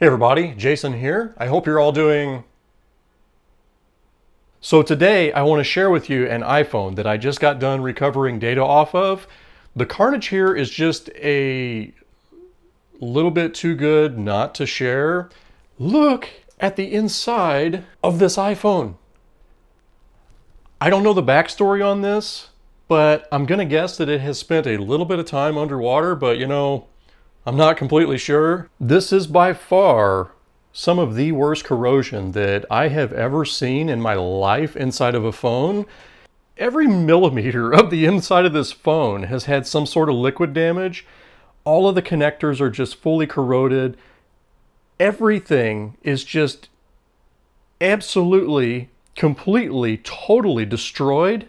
Hey everybody, Jason here. I hope you're all doing... So today I want to share with you an iPhone that I just got done recovering data off of. The carnage here is just a little bit too good not to share. Look at the inside of this iPhone. I don't know the backstory on this, but I'm to guess that it has spent a little bit of time underwater, but you know, I'm not completely sure. This is by far some of the worst corrosion that I have ever seen in my life inside of a phone. Every millimeter of the inside of this phone has had some sort of liquid damage. All of the connectors are just fully corroded. Everything is just absolutely, completely, totally destroyed.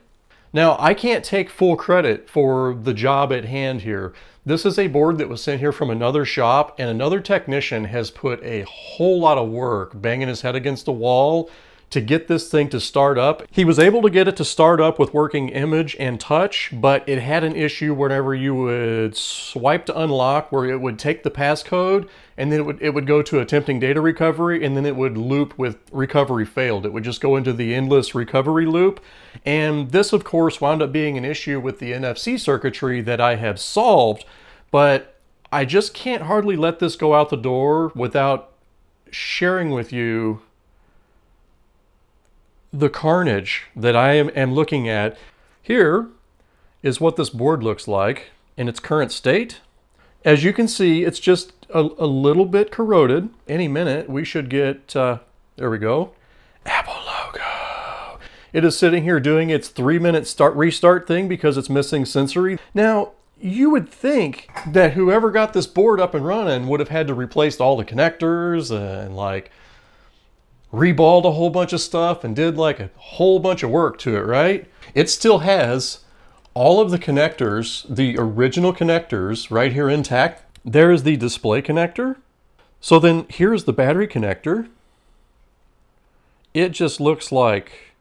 Now, I can't take full credit for the job at hand here. This is a board that was sent here from another shop and another technician has put a whole lot of work banging his head against the wall to get this thing to start up. He was able to get it to start up with working image and touch, but it had an issue whenever you would swipe to unlock where it would take the passcode and then it would, it would go to attempting data recovery and then it would loop with recovery failed. It would just go into the endless recovery loop. And this, of course, wound up being an issue with the NFC circuitry that I have solved, but I just can't hardly let this go out the door without sharing with you the carnage that I am, am looking at. Here is what this board looks like in its current state. As you can see, it's just a, a little bit corroded. Any minute, we should get, uh, there we go, Apple logo. It is sitting here doing its three minute start restart thing because it's missing sensory. Now, you would think that whoever got this board up and running would have had to replace all the connectors and like reballed a whole bunch of stuff and did like a whole bunch of work to it, right? It still has all of the connectors, the original connectors right here intact. There is the display connector. So then here's the battery connector. It just looks like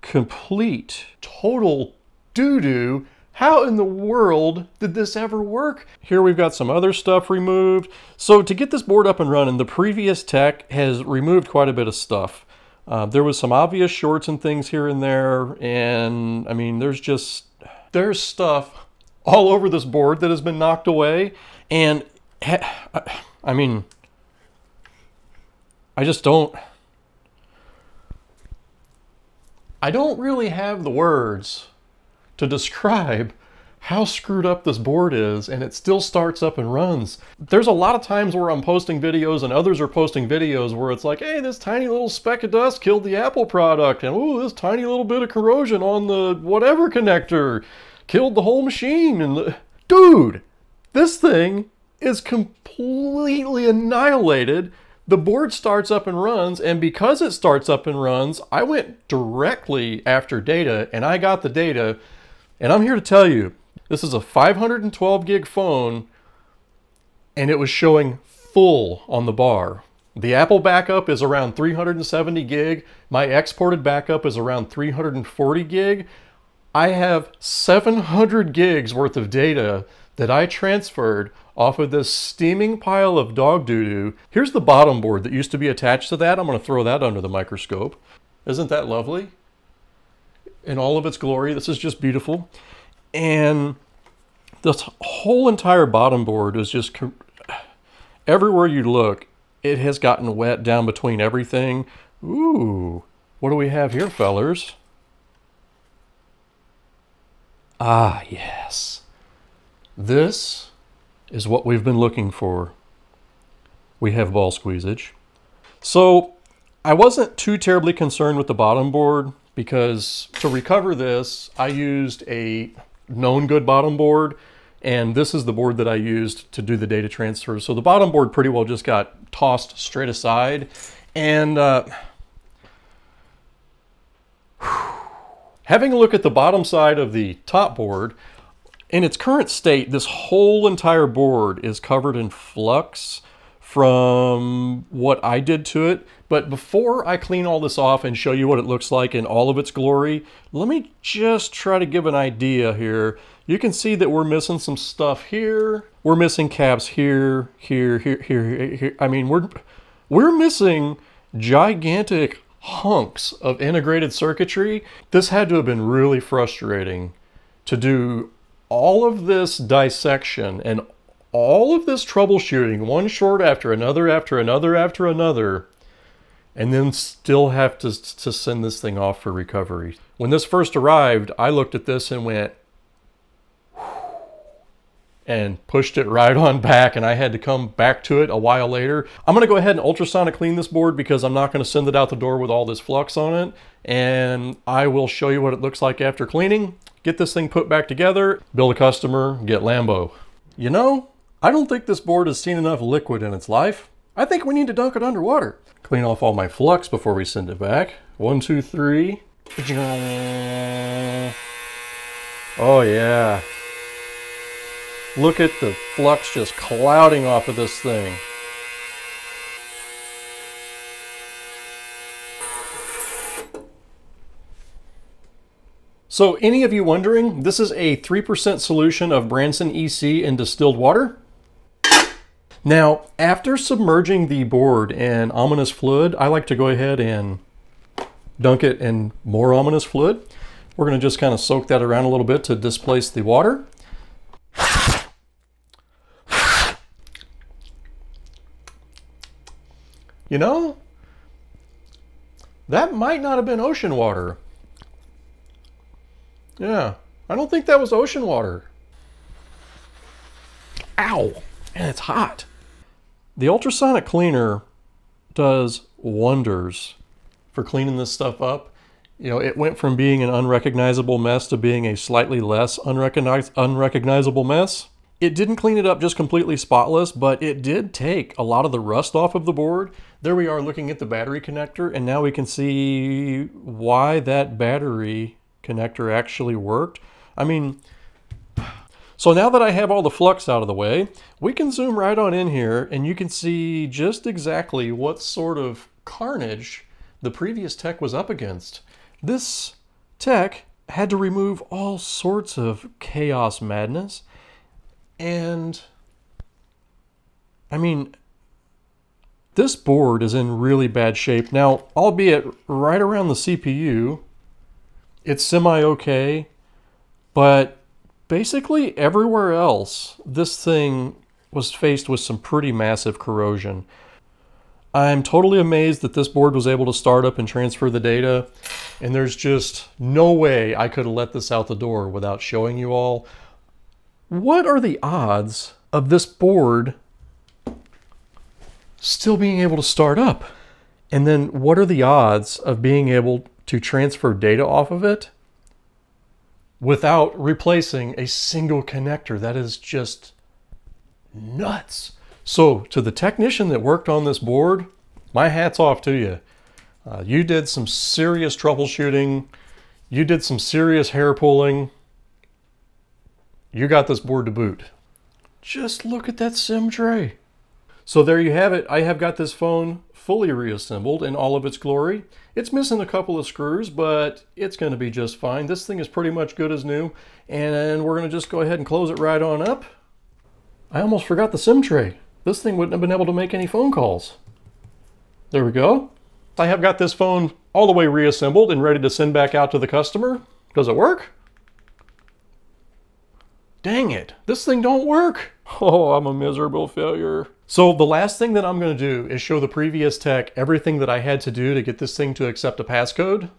complete, total doo-doo. How in the world did this ever work? Here we've got some other stuff removed. So to get this board up and running, the previous tech has removed quite a bit of stuff. Uh, there was some obvious shorts and things here and there, and I mean, there's just, there's stuff all over this board that has been knocked away, and I mean, I just don't, I don't really have the words to describe how screwed up this board is and it still starts up and runs. There's a lot of times where I'm posting videos and others are posting videos where it's like, hey, this tiny little speck of dust killed the Apple product and ooh, this tiny little bit of corrosion on the whatever connector killed the whole machine. And the... dude, this thing is completely annihilated. The board starts up and runs, and because it starts up and runs, I went directly after data and I got the data. And I'm here to tell you, this is a 512 gig phone and it was showing full on the bar. The Apple backup is around 370 gig. My exported backup is around 340 gig. I have 700 gigs worth of data that I transferred off of this steaming pile of dog doo-doo. Here's the bottom board that used to be attached to that. I'm gonna throw that under the microscope. Isn't that lovely? In all of its glory, this is just beautiful. And this whole entire bottom board is just everywhere you look, it has gotten wet down between everything. Ooh, what do we have here, fellers? Ah, yes. This is what we've been looking for. We have ball squeezage. So I wasn't too terribly concerned with the bottom board because to recover this, I used a known good bottom board. And this is the board that I used to do the data transfer. So the bottom board pretty well just got tossed straight aside. And uh, having a look at the bottom side of the top board, in its current state, this whole entire board is covered in flux from what I did to it. But before I clean all this off and show you what it looks like in all of its glory, let me just try to give an idea here. You can see that we're missing some stuff here. We're missing caps here, here, here, here, here. I mean, we're we're missing gigantic hunks of integrated circuitry. This had to have been really frustrating to do all of this dissection and all of this troubleshooting, one short after another, after another, after another, and then still have to, to send this thing off for recovery. When this first arrived, I looked at this and went, and pushed it right on back and I had to come back to it a while later. I'm gonna go ahead and ultrasonic clean this board because I'm not gonna send it out the door with all this flux on it. And I will show you what it looks like after cleaning, get this thing put back together, build a customer, get Lambo. You know, I don't think this board has seen enough liquid in its life. I think we need to dunk it underwater. Clean off all my flux before we send it back. One, two, three. Oh yeah. Look at the flux just clouding off of this thing. So any of you wondering, this is a 3% solution of Branson EC in distilled water. Now, after submerging the board in ominous fluid, I like to go ahead and dunk it in more ominous fluid. We're gonna just kind of soak that around a little bit to displace the water. You know, that might not have been ocean water. Yeah, I don't think that was ocean water. Ow, and it's hot. The ultrasonic cleaner does wonders for cleaning this stuff up. You know, it went from being an unrecognizable mess to being a slightly less unrecogniz unrecognizable mess. It didn't clean it up just completely spotless, but it did take a lot of the rust off of the board. There we are looking at the battery connector, and now we can see why that battery connector actually worked. I mean, so now that I have all the flux out of the way, we can zoom right on in here and you can see just exactly what sort of carnage the previous tech was up against. This tech had to remove all sorts of chaos madness. And I mean, this board is in really bad shape. Now, albeit right around the CPU, it's semi-okay, but basically everywhere else, this thing was faced with some pretty massive corrosion. I'm totally amazed that this board was able to start up and transfer the data, and there's just no way I could have let this out the door without showing you all what are the odds of this board still being able to start up? And then what are the odds of being able to transfer data off of it without replacing a single connector? That is just nuts. So to the technician that worked on this board, my hat's off to you. Uh, you did some serious troubleshooting. You did some serious hair pulling you got this board to boot. Just look at that SIM tray. So there you have it. I have got this phone fully reassembled in all of its glory. It's missing a couple of screws, but it's going to be just fine. This thing is pretty much good as new. And we're going to just go ahead and close it right on up. I almost forgot the SIM tray. This thing wouldn't have been able to make any phone calls. There we go. I have got this phone all the way reassembled and ready to send back out to the customer. Does it work? Dang it, this thing don't work. Oh, I'm a miserable failure. So the last thing that I'm gonna do is show the previous tech everything that I had to do to get this thing to accept a passcode.